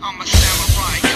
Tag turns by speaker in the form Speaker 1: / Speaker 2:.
Speaker 1: I'm a samurai